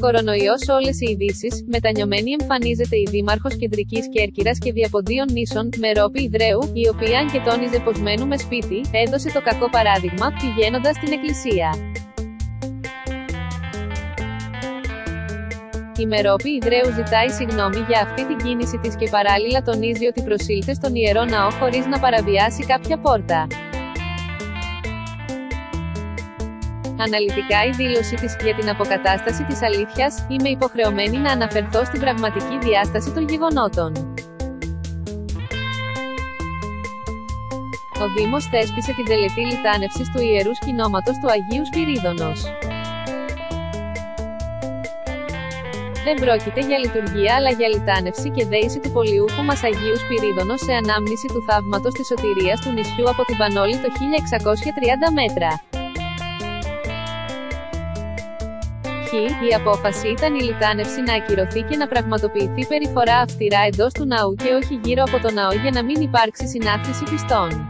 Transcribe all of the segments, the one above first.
Κορονοϊός όλες οι ειδήσεις, μετανιωμένη εμφανίζεται η Δήμαρχος Κεντρικής Κέρκυρας και Διαποντίων Νήσων, Μερόπη Ιδραίου, η οποία αν και τόνιζε πως μένουμε σπίτι, έδωσε το κακό παράδειγμα, πηγαίνοντας στην εκκλησία. Η Μερόπη Ιδραίου ζητάει συγγνώμη για αυτή την κίνηση της και παράλληλα τονίζει ότι προσήλθε στον Ιερό Ναό χωρίς να παραβιάσει κάποια πόρτα. Αναλυτικά η δήλωση της για την αποκατάσταση της αλήθειας, είμαι υποχρεωμένη να αναφερθώ στην πραγματική διάσταση των γεγονότων. Ο Δήμος θέσπισε την τελετή λιτάνευσης του Ιερούς Σκηνώματος του Αγίου Σπυρίδωνος. Δεν πρόκειται για λειτουργία αλλά για λιτάνευση και δέηση του πολιούχου μας Αγίου Σπυρίδωνος σε ανάμνηση του θαύματος της σωτηρίας του νησιού από την Πανόλη το 1630 μέτρα. Η απόφαση ήταν η λιτάνευση να ακυρωθεί και να πραγματοποιηθεί περιφορά αυστηρά εντός του ναού και όχι γύρω από το ναό για να μην υπάρξει συνάθρηση πιστών.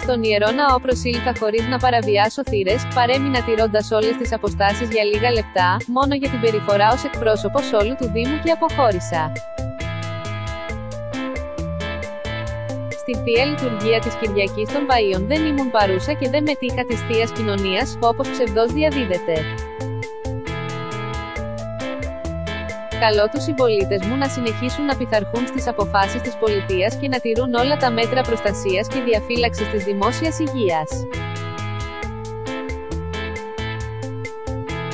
Στον ιερό ναό προσήλθα χωρίς να παραβιάσω θύρες, παρέμεινα τηρώντας όλες τις αποστάσεις για λίγα λεπτά, μόνο για την περιφορά ως εκπρόσωπος όλου του Δήμου και αποχώρησα. Στην Θεία Λειτουργία της Κυριακής των Βαΐων δεν ήμουν παρούσα και δεν μετήχα της Θείας Κοινωνίας, όπως ψευδός διαδίδεται. Καλώ τους συμπολίτες μου να συνεχίσουν να πειθαρχούν στις αποφάσεις της πολιτείας και να τηρούν όλα τα μέτρα προστασίας και διαφύλαξης της δημόσιας υγείας.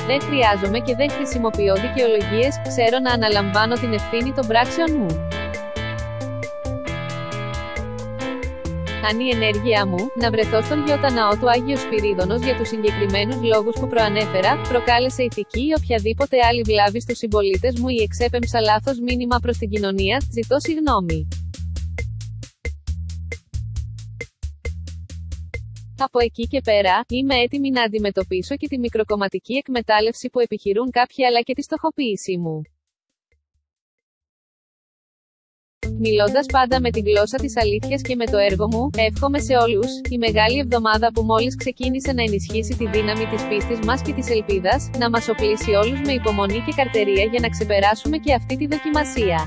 Δεν χρειάζομαι και δεν χρησιμοποιώ δικαιολογίες, ξέρω να αναλαμβάνω την ευθύνη των πράξεων μου. Αν η ενέργειά μου, να βρεθώ στον Ναό του Άγιου Σπυρίδωνος για τους συγκεκριμένους λόγους που προανέφερα, προκάλεσε ηθική ή οποιαδήποτε άλλη βλάβη στους συμπολίτες μου ή εξέπεμψα λάθος μήνυμα προς την κοινωνία, ζητώ συγγνώμη. Από εκεί και πέρα, είμαι έτοιμη να αντιμετωπίσω και τη μικροκομματική εκμετάλλευση που επιχειρούν κάποιοι αλλά και τη στοχοποίησή μου. Μιλώντας πάντα με τη γλώσσα της αλήθειας και με το έργο μου, εύχομαι σε όλους, η μεγάλη εβδομάδα που μόλις ξεκίνησε να ενισχύσει τη δύναμη της πίστης μας και της ελπίδας, να μας οπλίσει όλους με υπομονή και καρτερία για να ξεπεράσουμε και αυτή τη δοκιμασία.